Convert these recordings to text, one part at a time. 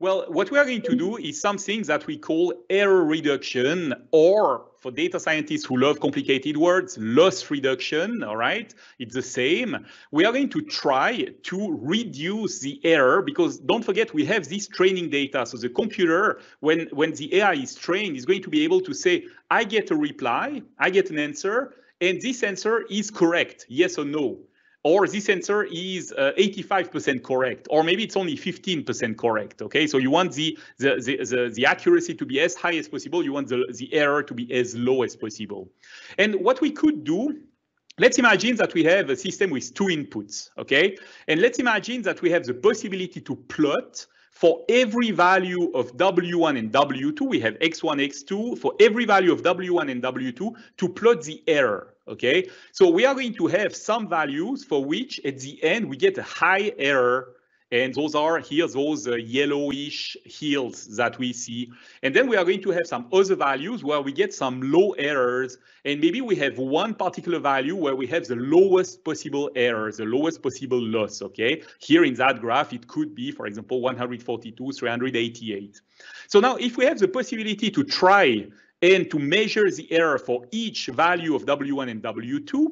Well, what we are going to do is something that we call error reduction, or for data scientists who love complicated words, loss reduction, all right? It's the same. We are going to try to reduce the error because don't forget we have this training data. So the computer, when, when the AI is trained, is going to be able to say, I get a reply, I get an answer, and this answer is correct, yes or no or this answer is 85% uh, correct, or maybe it's only 15% correct, okay? So you want the, the, the, the, the accuracy to be as high as possible, you want the, the error to be as low as possible. And what we could do Let's imagine that we have a system with two inputs, okay? And let's imagine that we have the possibility to plot for every value of W1 and W2, we have X1, X2, for every value of W1 and W2 to plot the error, okay? So we are going to have some values for which at the end we get a high error and those are here, those uh, yellowish hills that we see. And then we are going to have some other values where we get some low errors. And maybe we have one particular value where we have the lowest possible error, the lowest possible loss, okay? Here in that graph, it could be, for example, 142, 388. So now if we have the possibility to try and to measure the error for each value of W1 and W2,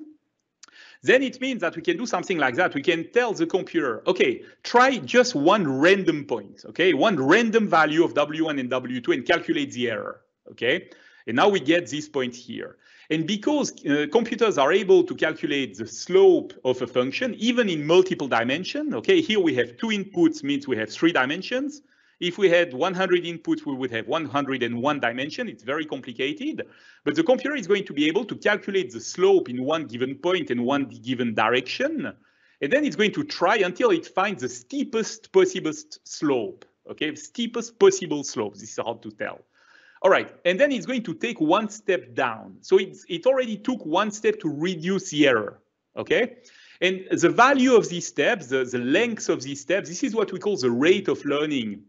then it means that we can do something like that. We can tell the computer, okay, try just one random point, okay, one random value of W1 and W2 and calculate the error, okay? And now we get this point here. And because uh, computers are able to calculate the slope of a function, even in multiple dimension, okay, here we have two inputs, means we have three dimensions. If we had 100 inputs, we would have 101 dimension. It's very complicated, but the computer is going to be able to calculate the slope in one given point in one given direction. And then it's going to try until it finds the steepest possible slope, okay? Steepest possible slope, this is hard to tell. All right, and then it's going to take one step down. So it's, it already took one step to reduce the error, okay? And the value of these steps, the, the length of these steps, this is what we call the rate of learning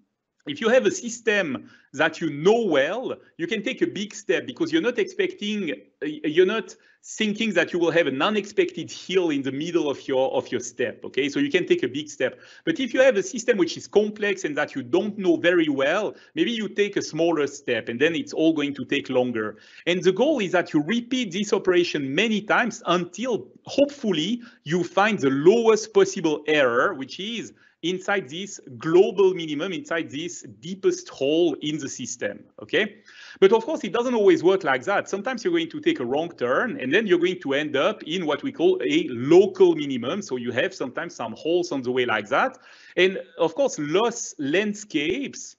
if you have a system that you know well, you can take a big step because you're not expecting, uh, you're not thinking that you will have an unexpected hill in the middle of your of your step. Okay, so you can take a big step. But if you have a system which is complex and that you don't know very well, maybe you take a smaller step and then it's all going to take longer. And the goal is that you repeat this operation many times until hopefully you find the lowest possible error, which is inside this global minimum, inside this deepest hole in the system, okay? But of course, it doesn't always work like that. Sometimes you're going to take a wrong turn, and then you're going to end up in what we call a local minimum. So you have sometimes some holes on the way like that. And of course, loss landscapes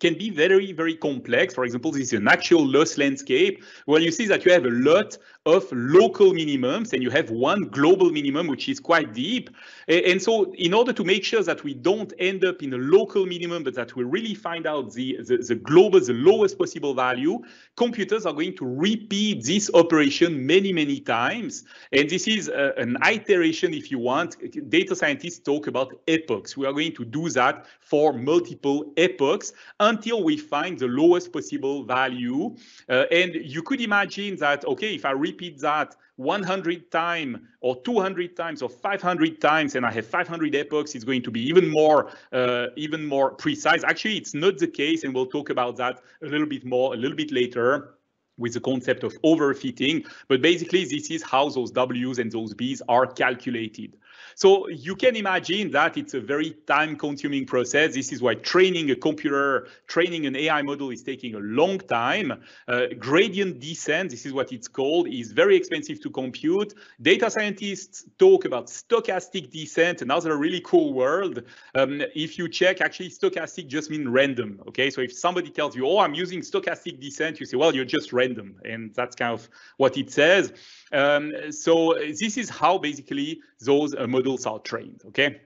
can be very, very complex. For example, this is an actual loss landscape where you see that you have a lot of local minimums and you have one global minimum, which is quite deep. And so in order to make sure that we don't end up in a local minimum, but that we really find out the, the, the global, the lowest possible value, computers are going to repeat this operation many, many times. And this is a, an iteration, if you want. Data scientists talk about epochs. We are going to do that for multiple epochs until we find the lowest possible value. Uh, and you could imagine that, okay, if I repeat that 100 times or 200 times or 500 times and I have 500 epochs, it's going to be even more, uh, even more precise. Actually, it's not the case, and we'll talk about that a little bit more a little bit later with the concept of overfitting. But basically, this is how those W's and those B's are calculated. So you can imagine that it's a very time consuming process. This is why training a computer, training an AI model is taking a long time. Uh, gradient descent, this is what it's called, is very expensive to compute. Data scientists talk about stochastic descent, another really cool word. Um, if you check, actually stochastic just means random. Okay, so if somebody tells you, oh, I'm using stochastic descent, you say, well, you're just random. And that's kind of what it says. Um, so this is how basically those uh, models are trained, okay?